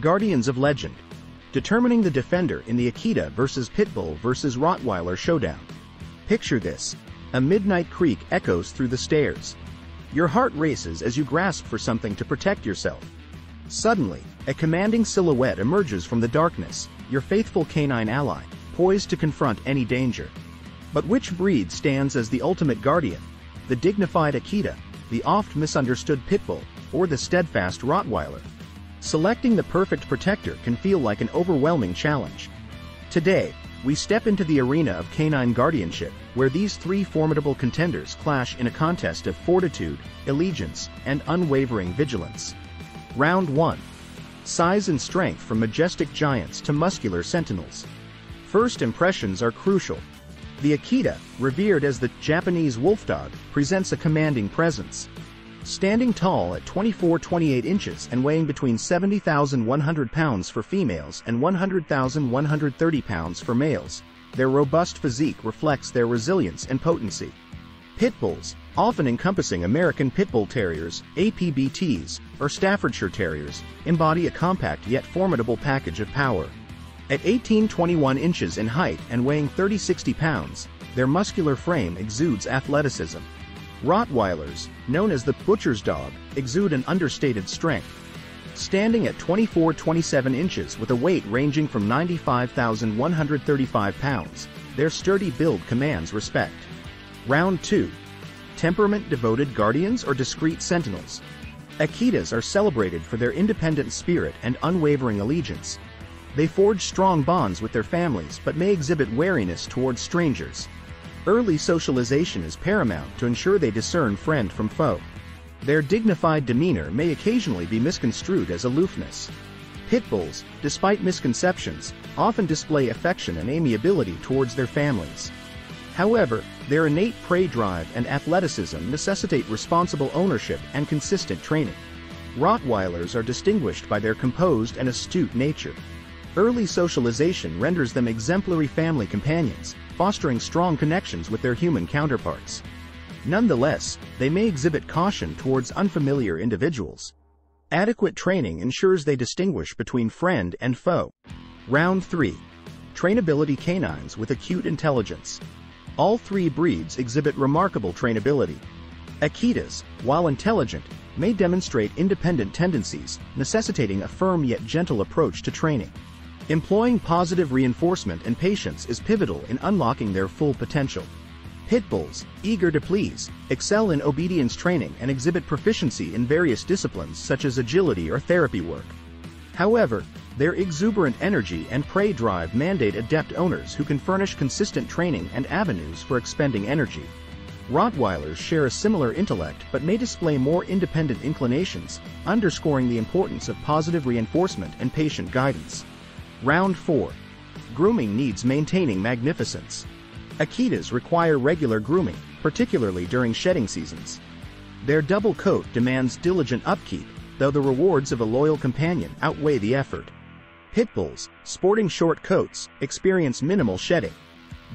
Guardians of Legend. Determining the defender in the Akita vs. Pitbull vs. Rottweiler showdown. Picture this. A midnight creak echoes through the stairs. Your heart races as you grasp for something to protect yourself. Suddenly, a commanding silhouette emerges from the darkness, your faithful canine ally, poised to confront any danger. But which breed stands as the ultimate guardian? The dignified Akita, the oft misunderstood Pitbull, or the steadfast Rottweiler? Selecting the perfect protector can feel like an overwhelming challenge. Today, we step into the arena of canine guardianship, where these three formidable contenders clash in a contest of fortitude, allegiance, and unwavering vigilance. Round 1. Size and strength from majestic giants to muscular sentinels. First impressions are crucial. The Akita, revered as the Japanese wolfdog, presents a commanding presence. Standing tall at 24-28 inches and weighing between 70,100 pounds for females and 100,130 pounds for males, their robust physique reflects their resilience and potency. Pit bulls, often encompassing American Pit Bull Terriers, APBTs, or Staffordshire Terriers, embody a compact yet formidable package of power. At 18-21 inches in height and weighing 30-60 pounds, their muscular frame exudes athleticism, Rottweilers, known as the butcher's dog, exude an understated strength. Standing at 24-27 inches with a weight ranging from 95,135 pounds, their sturdy build commands respect. Round 2. Temperament-devoted guardians or discreet sentinels? Akitas are celebrated for their independent spirit and unwavering allegiance. They forge strong bonds with their families but may exhibit wariness towards strangers, Early socialization is paramount to ensure they discern friend from foe. Their dignified demeanor may occasionally be misconstrued as aloofness. Pit bulls, despite misconceptions, often display affection and amiability towards their families. However, their innate prey drive and athleticism necessitate responsible ownership and consistent training. Rottweilers are distinguished by their composed and astute nature. Early socialization renders them exemplary family companions, fostering strong connections with their human counterparts. Nonetheless, they may exhibit caution towards unfamiliar individuals. Adequate training ensures they distinguish between friend and foe. Round 3. Trainability canines with acute intelligence. All three breeds exhibit remarkable trainability. Akitas, while intelligent, may demonstrate independent tendencies, necessitating a firm yet gentle approach to training. Employing positive reinforcement and patience is pivotal in unlocking their full potential. Pit bulls, eager to please, excel in obedience training and exhibit proficiency in various disciplines such as agility or therapy work. However, their exuberant energy and prey drive mandate adept owners who can furnish consistent training and avenues for expending energy. Rottweilers share a similar intellect but may display more independent inclinations, underscoring the importance of positive reinforcement and patient guidance. Round 4. Grooming needs maintaining magnificence. Akitas require regular grooming, particularly during shedding seasons. Their double coat demands diligent upkeep, though the rewards of a loyal companion outweigh the effort. Pit bulls, sporting short coats, experience minimal shedding.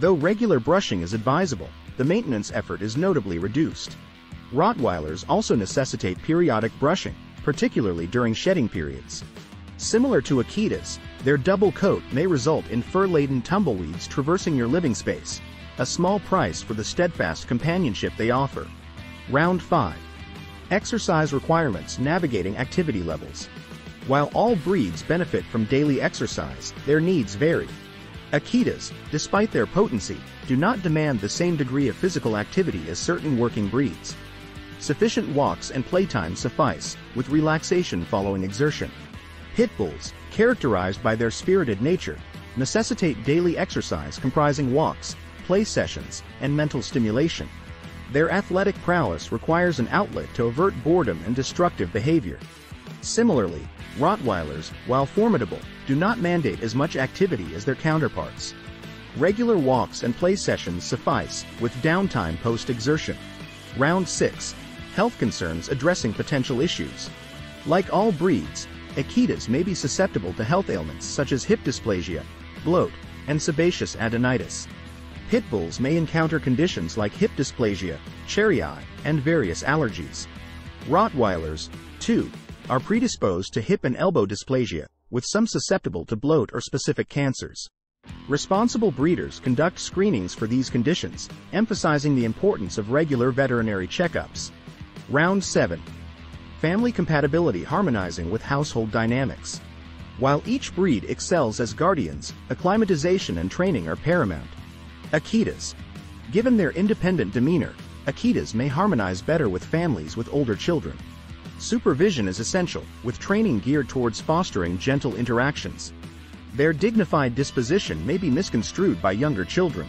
Though regular brushing is advisable, the maintenance effort is notably reduced. Rottweilers also necessitate periodic brushing, particularly during shedding periods. Similar to Akitas, their double coat may result in fur-laden tumbleweeds traversing your living space, a small price for the steadfast companionship they offer. Round 5. Exercise requirements navigating activity levels. While all breeds benefit from daily exercise, their needs vary. Akitas, despite their potency, do not demand the same degree of physical activity as certain working breeds. Sufficient walks and playtime suffice, with relaxation following exertion. Pit bulls, characterized by their spirited nature, necessitate daily exercise comprising walks, play sessions, and mental stimulation. Their athletic prowess requires an outlet to avert boredom and destructive behavior. Similarly, Rottweilers, while formidable, do not mandate as much activity as their counterparts. Regular walks and play sessions suffice, with downtime post-exertion. Round 6. Health concerns addressing potential issues. Like all breeds, Akitas may be susceptible to health ailments such as hip dysplasia, bloat, and sebaceous adenitis. Pit bulls may encounter conditions like hip dysplasia, cherry eye, and various allergies. Rottweilers, too, are predisposed to hip and elbow dysplasia, with some susceptible to bloat or specific cancers. Responsible breeders conduct screenings for these conditions, emphasizing the importance of regular veterinary checkups. Round 7. Family compatibility harmonizing with household dynamics. While each breed excels as guardians, acclimatization and training are paramount. Akitas. Given their independent demeanor, Akitas may harmonize better with families with older children. Supervision is essential, with training geared towards fostering gentle interactions. Their dignified disposition may be misconstrued by younger children.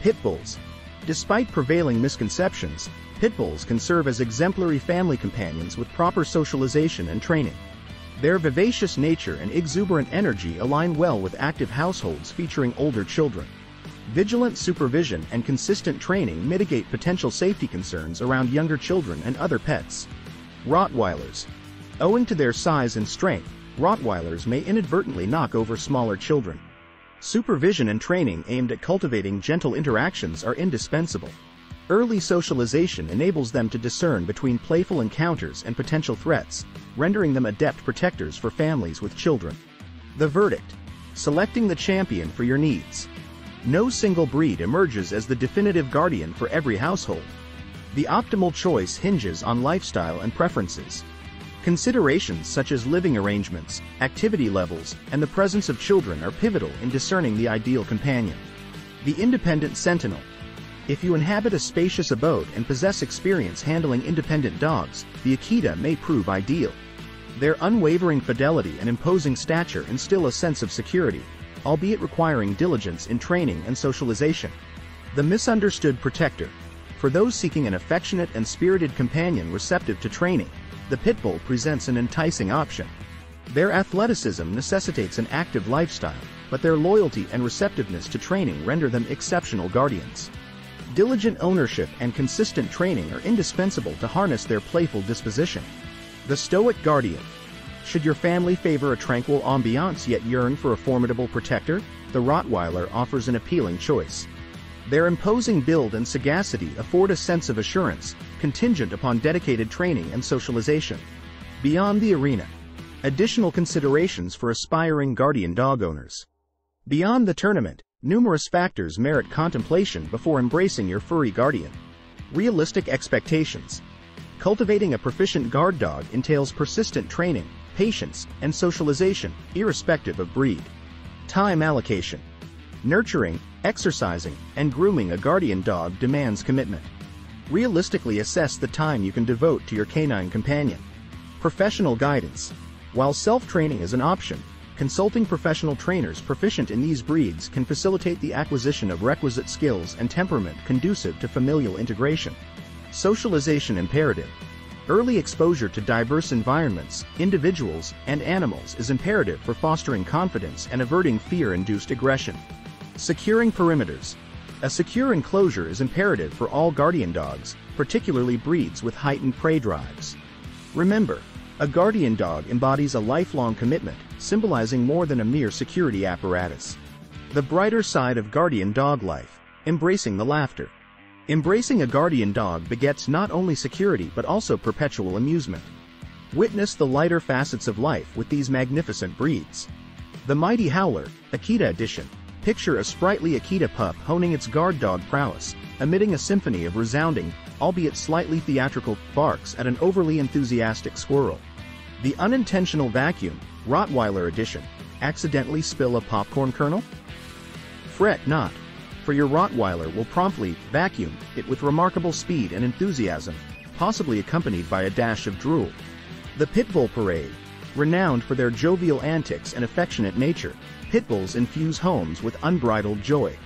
Pit bulls. Despite prevailing misconceptions, pit bulls can serve as exemplary family companions with proper socialization and training. Their vivacious nature and exuberant energy align well with active households featuring older children. Vigilant supervision and consistent training mitigate potential safety concerns around younger children and other pets. Rottweilers. Owing to their size and strength, Rottweilers may inadvertently knock over smaller children. Supervision and training aimed at cultivating gentle interactions are indispensable. Early socialization enables them to discern between playful encounters and potential threats, rendering them adept protectors for families with children. The verdict. Selecting the champion for your needs. No single breed emerges as the definitive guardian for every household. The optimal choice hinges on lifestyle and preferences. Considerations such as living arrangements, activity levels, and the presence of children are pivotal in discerning the ideal companion. The Independent Sentinel. If you inhabit a spacious abode and possess experience handling independent dogs, the Akita may prove ideal. Their unwavering fidelity and imposing stature instill a sense of security, albeit requiring diligence in training and socialization. The misunderstood protector. For those seeking an affectionate and spirited companion receptive to training, the pit bull presents an enticing option. Their athleticism necessitates an active lifestyle, but their loyalty and receptiveness to training render them exceptional guardians. Diligent ownership and consistent training are indispensable to harness their playful disposition. The Stoic Guardian. Should your family favor a tranquil ambiance yet yearn for a formidable protector, the Rottweiler offers an appealing choice. Their imposing build and sagacity afford a sense of assurance, contingent upon dedicated training and socialization. Beyond the arena. Additional considerations for aspiring guardian dog owners. Beyond the tournament, numerous factors merit contemplation before embracing your furry guardian. Realistic expectations. Cultivating a proficient guard dog entails persistent training, patience, and socialization, irrespective of breed. Time allocation. Nurturing, exercising, and grooming a guardian dog demands commitment. Realistically assess the time you can devote to your canine companion. Professional guidance. While self-training is an option, consulting professional trainers proficient in these breeds can facilitate the acquisition of requisite skills and temperament conducive to familial integration. Socialization imperative. Early exposure to diverse environments, individuals, and animals is imperative for fostering confidence and averting fear-induced aggression. Securing perimeters. A secure enclosure is imperative for all guardian dogs, particularly breeds with heightened prey drives. Remember, a guardian dog embodies a lifelong commitment, symbolizing more than a mere security apparatus. The brighter side of guardian dog life, embracing the laughter. Embracing a guardian dog begets not only security but also perpetual amusement. Witness the lighter facets of life with these magnificent breeds. The Mighty Howler, Akita Edition, Picture a sprightly Akita pup honing its guard dog prowess, emitting a symphony of resounding, albeit slightly theatrical, barks at an overly enthusiastic squirrel. The unintentional vacuum, Rottweiler edition, accidentally spill a popcorn kernel? Fret not, for your Rottweiler will promptly vacuum it with remarkable speed and enthusiasm, possibly accompanied by a dash of drool. The Pitbull Parade, renowned for their jovial antics and affectionate nature, pitbulls infuse homes with unbridled joy.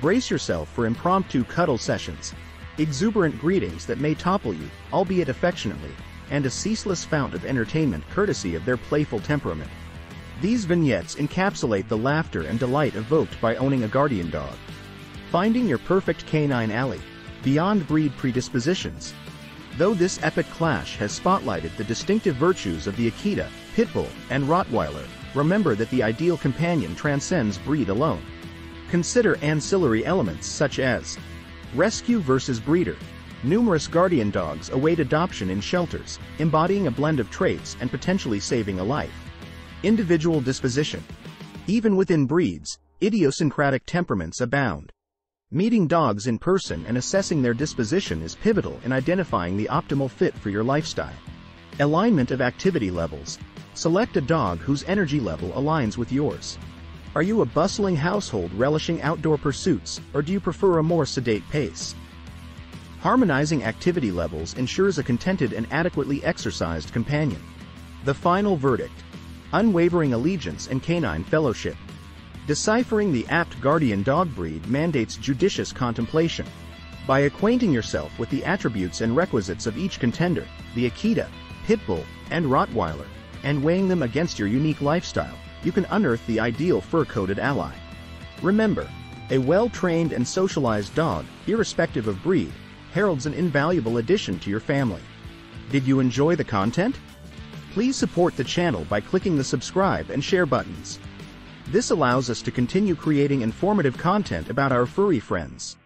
Brace yourself for impromptu cuddle sessions, exuberant greetings that may topple you, albeit affectionately, and a ceaseless fount of entertainment courtesy of their playful temperament. These vignettes encapsulate the laughter and delight evoked by owning a guardian dog. Finding your perfect canine alley, beyond breed predispositions. Though this epic clash has spotlighted the distinctive virtues of the Akita, Pitbull, and Rottweiler, remember that the ideal companion transcends breed alone. Consider ancillary elements such as rescue versus breeder. Numerous guardian dogs await adoption in shelters, embodying a blend of traits and potentially saving a life. Individual disposition. Even within breeds, idiosyncratic temperaments abound. Meeting dogs in person and assessing their disposition is pivotal in identifying the optimal fit for your lifestyle. Alignment of activity levels. Select a dog whose energy level aligns with yours. Are you a bustling household relishing outdoor pursuits, or do you prefer a more sedate pace? Harmonizing activity levels ensures a contented and adequately exercised companion. The final verdict. Unwavering allegiance and canine fellowship. Deciphering the apt guardian dog breed mandates judicious contemplation. By acquainting yourself with the attributes and requisites of each contender, the Akita, Pitbull, and Rottweiler, and weighing them against your unique lifestyle, you can unearth the ideal fur-coated ally. Remember, a well-trained and socialized dog, irrespective of breed, heralds an invaluable addition to your family. Did you enjoy the content? Please support the channel by clicking the subscribe and share buttons. This allows us to continue creating informative content about our furry friends.